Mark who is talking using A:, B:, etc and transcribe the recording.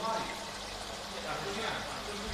A: body. Yeah,
B: Dr. Chan.